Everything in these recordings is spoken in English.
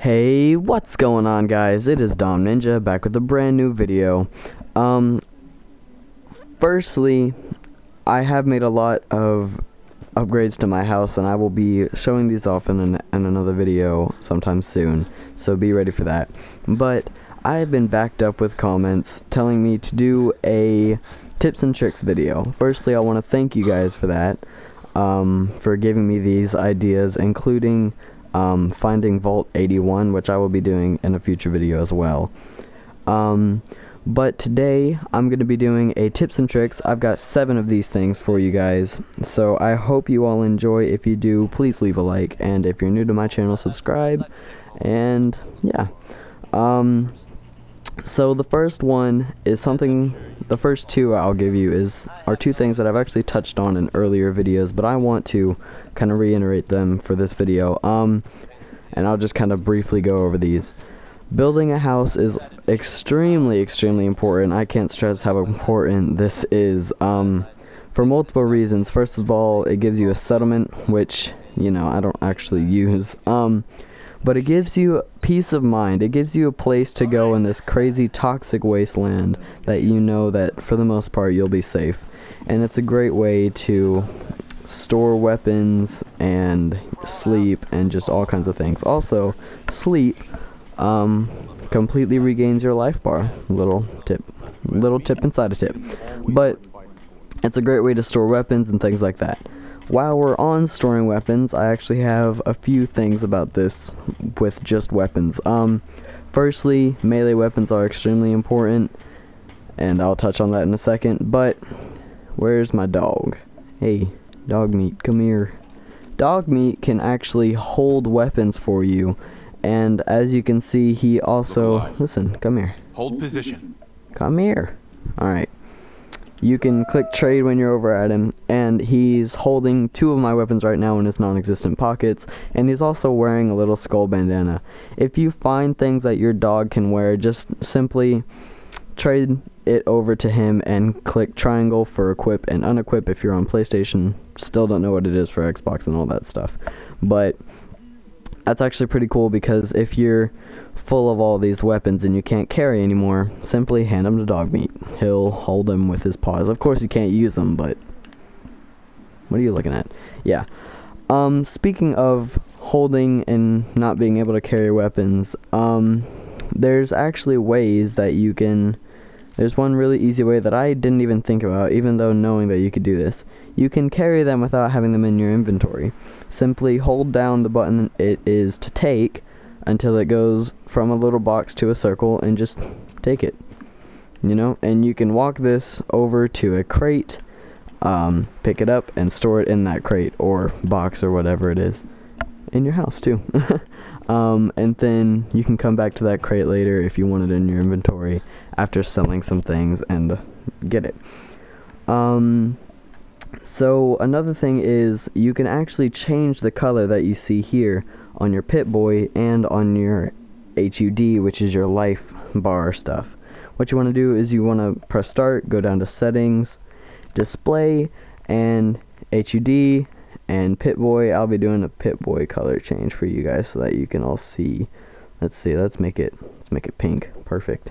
Hey, what's going on guys? It is Dom Ninja back with a brand new video. Um, firstly, I have made a lot of upgrades to my house and I will be showing these off in, an, in another video sometime soon, so be ready for that. But I have been backed up with comments telling me to do a tips and tricks video. Firstly, I want to thank you guys for that, um, for giving me these ideas, including um, finding Vault 81, which I will be doing in a future video as well. Um, but today I'm going to be doing a tips and tricks. I've got seven of these things for you guys, so I hope you all enjoy. If you do, please leave a like, and if you're new to my channel, subscribe. And yeah, um, so the first one is something. The first two I'll give you is are two things that I've actually touched on in earlier videos, but I want to kind of reiterate them for this video. Um, and I'll just kind of briefly go over these. Building a house is extremely, extremely important. I can't stress how important this is. Um, for multiple reasons. First of all, it gives you a settlement, which you know I don't actually use. Um, but it gives you peace of mind. It gives you a place to go in this crazy toxic wasteland that you know that for the most part you'll be safe. And it's a great way to store weapons and sleep and just all kinds of things. Also, sleep um, completely regains your life bar. Little tip. Little tip inside a tip. But it's a great way to store weapons and things like that while we're on storing weapons, I actually have a few things about this with just weapons. Um, firstly, melee weapons are extremely important, and I'll touch on that in a second, but where's my dog? Hey, Dogmeat, come here. Dogmeat can actually hold weapons for you, and as you can see, he also... Listen, come here. Hold position. Come here. Alright you can click trade when you're over at him and he's holding two of my weapons right now in his non-existent pockets and he's also wearing a little skull bandana. If you find things that your dog can wear just simply trade it over to him and click triangle for equip and unequip if you're on PlayStation. Still don't know what it is for Xbox and all that stuff. But that's actually pretty cool because if you're full of all these weapons and you can't carry anymore, simply hand him to Dogmeat. He'll hold them with his paws. Of course, you can't use them, but what are you looking at? Yeah. Um, speaking of holding and not being able to carry weapons, um, there's actually ways that you can. There's one really easy way that I didn't even think about, even though knowing that you could do this. You can carry them without having them in your inventory. Simply hold down the button it is to take, until it goes from a little box to a circle and just take it. You know, and you can walk this over to a crate, um, pick it up, and store it in that crate or box or whatever it is in your house too. um, and then you can come back to that crate later if you want it in your inventory after selling some things and get it. Um, so another thing is you can actually change the color that you see here on your Pip-Boy and on your HUD, which is your life bar stuff. What you want to do is you want to press start, go down to settings, display, and HUD, and Pip-Boy. I'll be doing a Pip-Boy color change for you guys so that you can all see. Let's see, let's make it, let's make it pink. Perfect.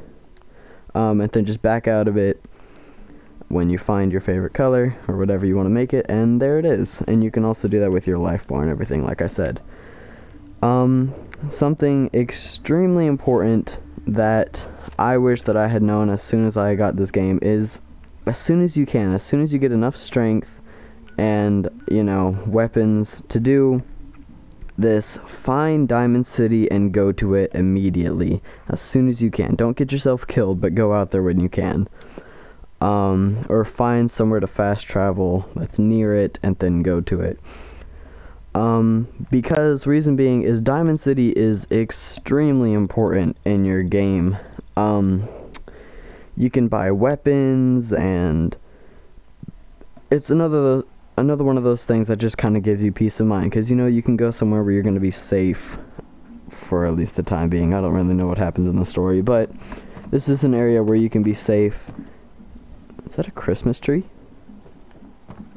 Um, and then just back out of it when you find your favorite color or whatever you want to make it and there it is and you can also do that with your life bar and everything like I said um, something extremely important that I wish that I had known as soon as I got this game is as soon as you can, as soon as you get enough strength and, you know, weapons to do this, find Diamond City and go to it immediately. As soon as you can. Don't get yourself killed, but go out there when you can. Um, or find somewhere to fast travel that's near it and then go to it. Um, because reason being is Diamond City is extremely important in your game. Um, you can buy weapons and it's another another one of those things that just kind of gives you peace of mind because you know you can go somewhere where you're going to be safe for at least the time being. I don't really know what happens in the story, but this is an area where you can be safe. Is that a Christmas tree?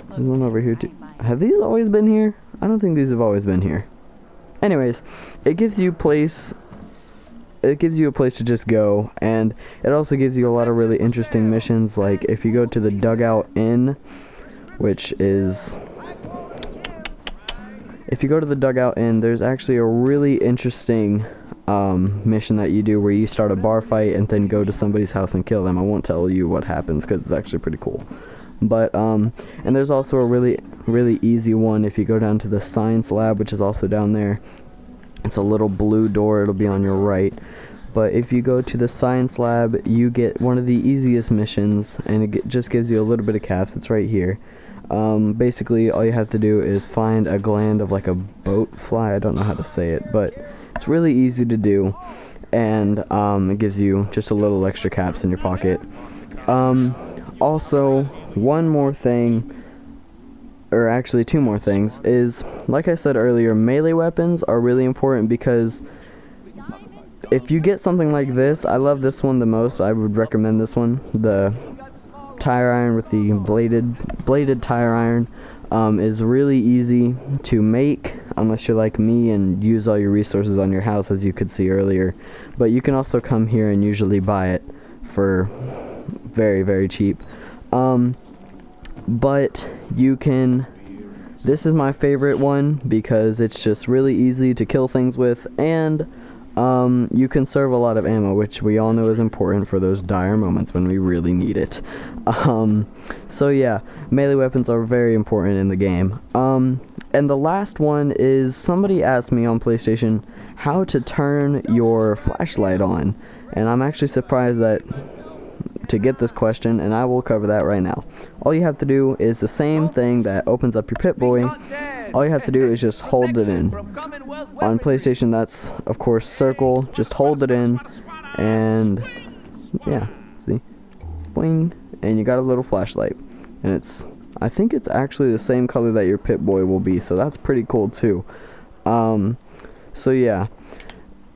There's one over here too. Have these always been here? I don't think these have always been here. anyways, it gives you place it gives you a place to just go and it also gives you a lot of really interesting missions like if you go to the dugout inn which is if you go to the dugout inn there's actually a really interesting um, mission that you do where you start a bar fight and then go to somebody's house and kill them i won't tell you what happens because it's actually pretty cool but um and there's also a really really easy one if you go down to the science lab which is also down there it's a little blue door, it'll be on your right. But if you go to the science lab, you get one of the easiest missions, and it just gives you a little bit of caps. It's right here. Um, basically, all you have to do is find a gland of like a bloatfly. I don't know how to say it, but it's really easy to do, and um, it gives you just a little extra caps in your pocket. Um, also, one more thing or actually two more things, is like I said earlier, melee weapons are really important because if you get something like this, I love this one the most. I would recommend this one, the tire iron with the bladed bladed tire iron. Um, is really easy to make unless you're like me and use all your resources on your house as you could see earlier but you can also come here and usually buy it for very very cheap um, but you can this is my favorite one because it's just really easy to kill things with and um, you conserve a lot of ammo which we all know is important for those dire moments when we really need it um, so yeah melee weapons are very important in the game um, and the last one is somebody asked me on PlayStation how to turn your flashlight on and I'm actually surprised that to get this question, and I will cover that right now. All you have to do is the same thing that opens up your Pip-Boy. All you have to do is just hold it in. On PlayStation, that's, of course, circle. Just hold it in, and yeah, see? Bling. And you got a little flashlight. And it's, I think it's actually the same color that your Pip-Boy will be, so that's pretty cool, too. Um, so yeah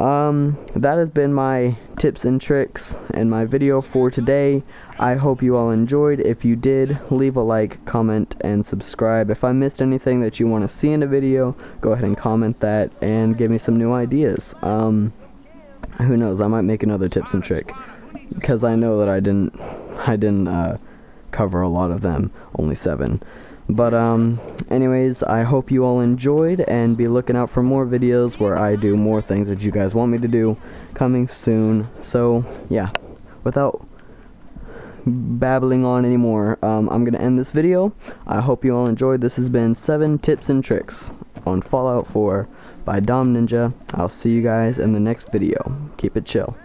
um that has been my tips and tricks and my video for today. I hope you all enjoyed. If you did leave a like comment and subscribe. If i missed anything that you want to see in a video go ahead and comment that and give me some new ideas. Um who knows? I might make another tips and trick because i know that i didn't i didn't uh cover a lot of them only seven but, um, anyways, I hope you all enjoyed, and be looking out for more videos where I do more things that you guys want me to do coming soon. So, yeah, without babbling on anymore, um, I'm going to end this video. I hope you all enjoyed. This has been 7 Tips and Tricks on Fallout 4 by Dom Ninja. I'll see you guys in the next video. Keep it chill.